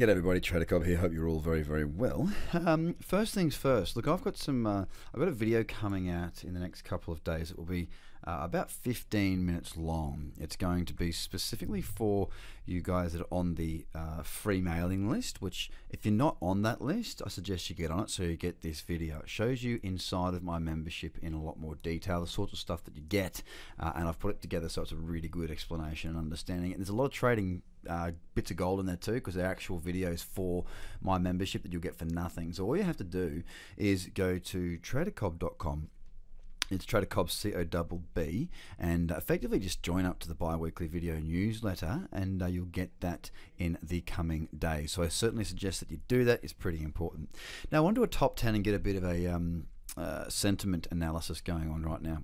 Get everybody, Trader Cobb here. Hope you're all very, very well. Um, first things first. Look, I've got some. Uh, I've got a video coming out in the next couple of days. It will be uh, about 15 minutes long. It's going to be specifically for you guys that are on the uh, free mailing list. Which, if you're not on that list, I suggest you get on it so you get this video. It shows you inside of my membership in a lot more detail, the sorts of stuff that you get, uh, and I've put it together so it's a really good explanation and understanding. And there's a lot of trading uh, bits of gold in there too because they're actual videos for my membership that you'll get for nothing. So all you have to do is go to tradercobb.com it's Trader Cobb C O double B, and effectively just join up to the bi-weekly video newsletter, and uh, you'll get that in the coming days. So I certainly suggest that you do that. It's pretty important. Now I want to do a top ten and get a bit of a um, uh, sentiment analysis going on right now.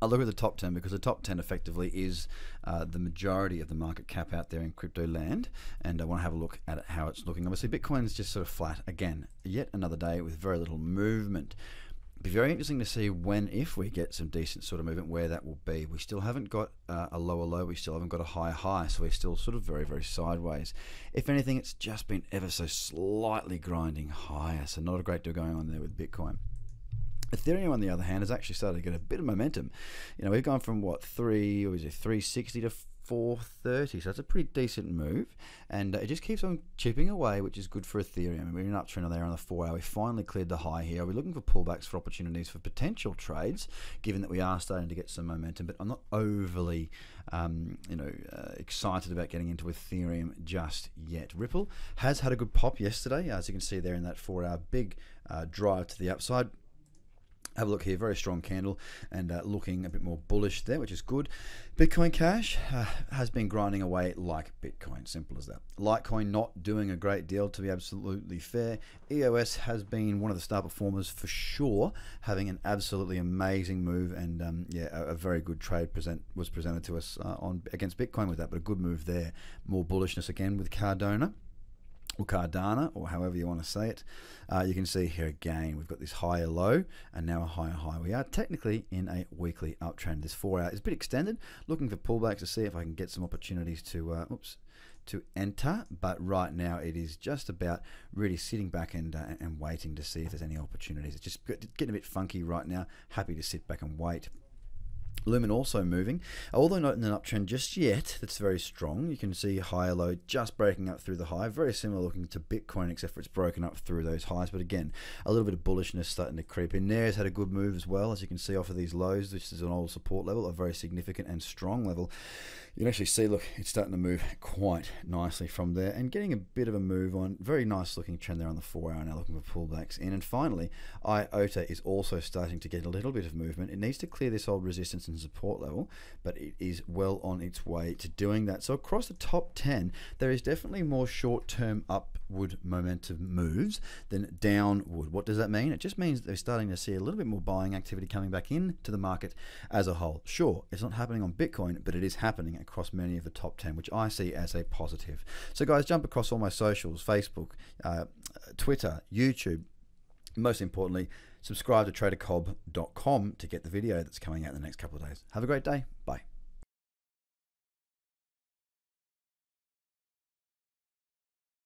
I look at the top 10 because the top 10 effectively is uh, the majority of the market cap out there in crypto land, and I want to have a look at how it's looking. Obviously, Bitcoin's just sort of flat again, yet another day with very little movement. Be very interesting to see when, if we get some decent sort of movement, where that will be. We still haven't got uh, a lower low, we still haven't got a higher high, so we're still sort of very, very sideways. If anything, it's just been ever so slightly grinding higher, so not a great deal going on there with Bitcoin. Ethereum, on the other hand, has actually started to get a bit of momentum. You know, we've gone from what three, or is it 360 to 430, so that's a pretty decent move, and uh, it just keeps on chipping away, which is good for Ethereum. We're in an uptrend there on the four hour. We finally cleared the high here. We're looking for pullbacks for opportunities for potential trades, given that we are starting to get some momentum. But I'm not overly, um, you know, uh, excited about getting into Ethereum just yet. Ripple has had a good pop yesterday, as you can see there in that four hour big uh, drive to the upside. Have a look here, very strong candle and uh, looking a bit more bullish there, which is good. Bitcoin Cash uh, has been grinding away like Bitcoin, simple as that. Litecoin not doing a great deal to be absolutely fair. EOS has been one of the star performers for sure, having an absolutely amazing move and um, yeah, a, a, very good trade present was presented to us uh, on against Bitcoin with that, but a good move there. More bullishness again with Cardano or Cardano, or however you want to say it. Uh, you can see here again, we've got this higher low and now a higher high. We are technically in a weekly uptrend. This four hour is a bit extended. Looking for pullbacks to see if I can get some opportunities to, uh, oops, to enter. But right now, it is just about really sitting back and uh, and waiting to see if there's any opportunities. It's just getting a bit funky right now. Happy to sit back and wait. Lumen also moving, although not in an uptrend just yet. That's very strong. You can see higher low just breaking up through the high. Very similar looking to Bitcoin, except for it's broken up through those highs. But again, a little bit of bullishness starting to creep in. There has had a good move as well, as you can see off of these lows. This is an old support level, a very significant and strong level. You can actually see, look, it's starting to move quite nicely from there and getting a bit of a move on. Very nice looking trend there on the four hour now, looking for pullbacks in. And finally, IOTA is also starting to get a little bit of movement. It needs to clear this old resistance and support level, but it is well on its way to doing that. So across the top 10, there is definitely more short-term upward momentum moves than downward. What does that mean? It just means they're starting to see a little bit more buying activity coming back into the market as a whole. Sure, it's not happening on Bitcoin, but it is happening across many of the top 10, which I see as a positive. So guys, jump across all my socials, Facebook, uh, Twitter, YouTube, most importantly, subscribe to tradercobb.com to get the video that's coming out in the next couple of days. Have a great day. Bye.